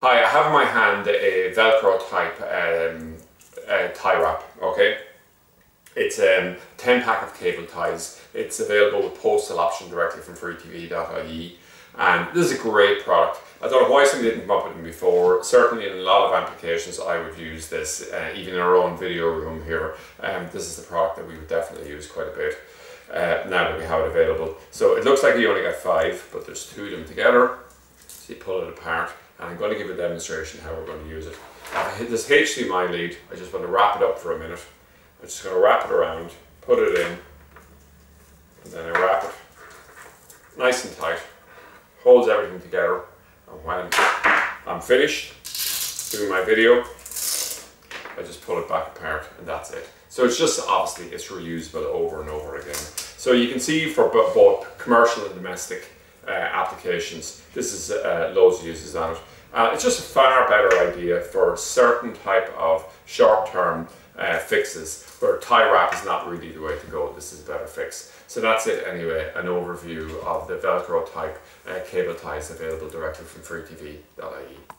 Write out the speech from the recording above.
Hi, I have in my hand a Velcro type um, uh, tie wrap, okay? It's a um, 10 pack of cable ties. It's available with postal option directly from freetv.ie and this is a great product. I don't know why somebody didn't come up with them before. Certainly in a lot of applications I would use this, uh, even in our own video room here. Um, this is the product that we would definitely use quite a bit uh, now that we have it available. So it looks like you only got five, but there's two of them together. So pull it apart and I'm going to give a demonstration how we're going to use it. I hit this HDMI lead, I just want to wrap it up for a minute. I'm just going to wrap it around, put it in, and then I wrap it nice and tight, holds everything together, and when I'm finished doing my video, I just pull it back apart and that's it. So it's just obviously it's reusable over and over again. So you can see for both commercial and domestic uh, applications. This is uh, loads of uses on it. Uh, it's just a far better idea for certain type of short-term uh, fixes where tie wrap is not really the way to go. This is a better fix. So that's it anyway, an overview of the Velcro type uh, cable ties available directly from freetv.ie.